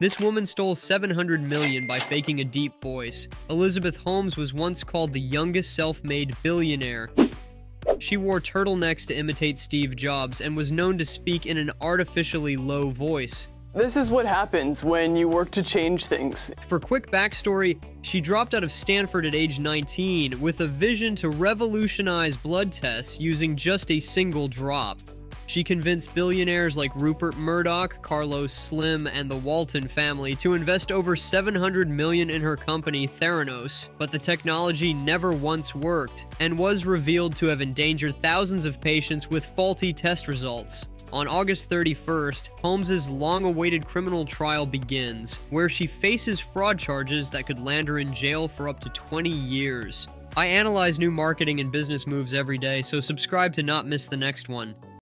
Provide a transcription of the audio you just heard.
This woman stole 700 million by faking a deep voice. Elizabeth Holmes was once called the youngest self-made billionaire. She wore turtlenecks to imitate Steve Jobs and was known to speak in an artificially low voice. This is what happens when you work to change things. For quick backstory, she dropped out of Stanford at age 19 with a vision to revolutionize blood tests using just a single drop. She convinced billionaires like Rupert Murdoch, Carlos Slim, and the Walton family to invest over 700 million in her company Theranos, but the technology never once worked and was revealed to have endangered thousands of patients with faulty test results. On August 31st, Holmes's long-awaited criminal trial begins, where she faces fraud charges that could land her in jail for up to 20 years. I analyze new marketing and business moves every day, so subscribe to not miss the next one.